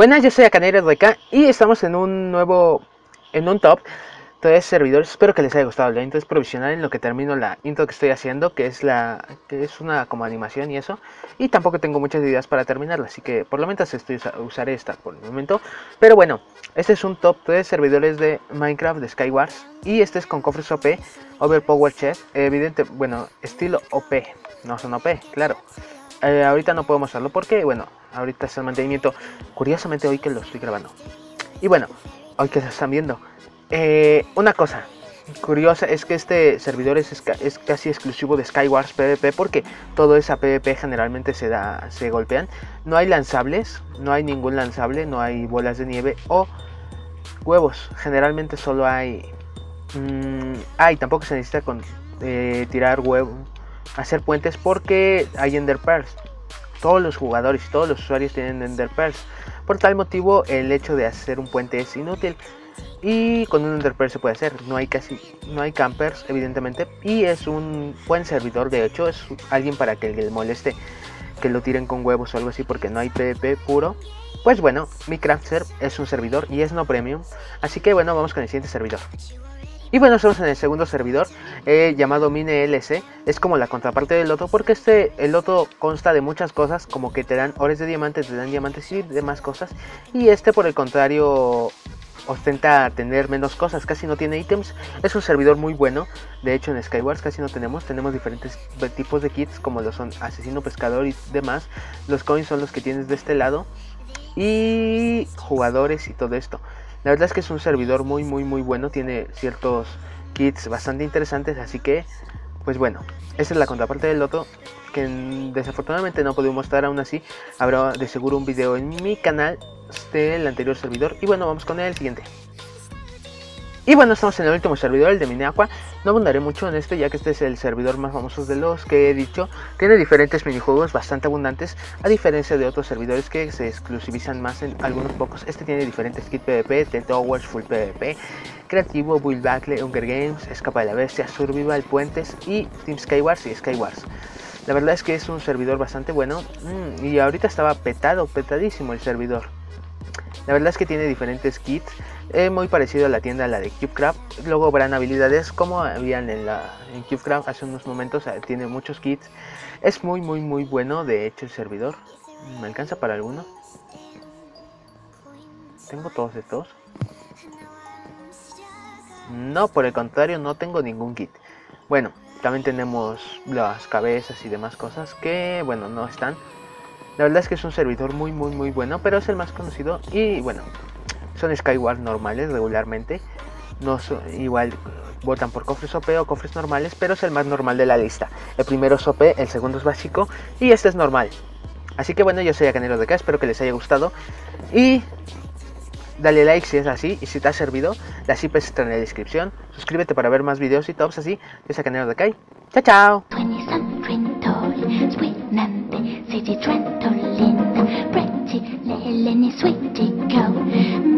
Buenas, yo soy Acanero RK y estamos en un nuevo, en un top de servidores. Espero que les haya gustado la intro, es provisional en lo que termino la intro que estoy haciendo, que es la, que es una como animación y eso. Y tampoco tengo muchas ideas para terminarla, así que por lo menos estoy usaré esta por el momento. Pero bueno, este es un top de servidores de Minecraft de Skywars y este es con cofres OP, Overpower Chest, evidente, bueno, estilo OP, no son OP, claro. Eh, ahorita no puedo mostrarlo porque, bueno, ahorita es el mantenimiento. Curiosamente hoy que lo estoy grabando. Y bueno, hoy que se están viendo. Eh, una cosa curiosa es que este servidor es, es, casi exclusivo de Skywars PvP porque todo esa PvP generalmente se da, se golpean. No hay lanzables, no hay ningún lanzable, no hay bolas de nieve o huevos. Generalmente solo hay... Mmm, tampoco se necesita con, eh, tirar huevos hacer puentes porque hay Ender Pearls. Todos los jugadores y todos los usuarios tienen Ender Pearls. Por tal motivo, el hecho de hacer un puente es inútil. Y con un Ender Pearl se puede hacer. No hay casi, no hay campers, evidentemente. Y es un buen servidor. De hecho, es alguien para que le moleste que lo tiren con huevos o algo así porque no hay PvP puro. Pues bueno, mi Crafter es un servidor y es no premium. Así que bueno, vamos con el siguiente servidor. Y bueno, estamos en el segundo servidor eh, llamado MineLC. Es como la contraparte del loto porque este, el loto consta de muchas cosas como que te dan ores de diamantes, te dan diamantes y demás cosas. Y este por el contrario ostenta tener menos cosas, casi no tiene ítems. Es un servidor muy bueno. De hecho en Skywars casi no tenemos, tenemos diferentes tipos de kits como lo son asesino, pescador y demás. Los coins son los que tienes de este lado. Y jugadores y todo esto. La verdad es que es un servidor muy muy muy bueno, tiene ciertos kits bastante interesantes, así que pues bueno, esa es la contraparte del loto que desafortunadamente no pudimos mostrar aún así. Habrá de seguro un video en mi canal del anterior servidor y bueno, vamos con el siguiente. Y bueno, estamos en el último servidor, el de Mineaqua. No abundaré mucho en este, ya que este es el servidor más famoso de los que he dicho. Tiene diferentes minijuegos bastante abundantes, a diferencia de otros servidores que se exclusivizan más en algunos pocos. Este tiene diferentes kits PvP, Towers Full PvP, Creativo, Build Battle, Hunger Games, Escapa de la Bestia, Survival, Puentes y Team Skywars y Skywars. La verdad es que es un servidor bastante bueno mm, y ahorita estaba petado, petadísimo el servidor. La verdad es que tiene diferentes kits, eh, muy parecido a la tienda la de CubeCraft. Luego verán habilidades como habían en, la, en CubeCraft hace unos momentos, eh, tiene muchos kits. Es muy muy muy bueno, de hecho el servidor. ¿Me alcanza para alguno? ¿Tengo todos estos? No, por el contrario, no tengo ningún kit. Bueno, también tenemos las cabezas y demás cosas que, bueno, no están. La verdad es que es un servidor muy muy muy bueno, pero es el más conocido y bueno, son Skyward normales regularmente. No igual votan por cofres OP o cofres normales, pero es el más normal de la lista. El primero es OP, el segundo es básico y este es normal. Así que bueno, yo soy Acanero de acá, espero que les haya gustado y dale like si es así y si te ha servido, las IPs están en la descripción. Suscríbete para ver más videos y tops así. Yo soy Acanero de acá. Chao, chao. Marilyn is sweet to go.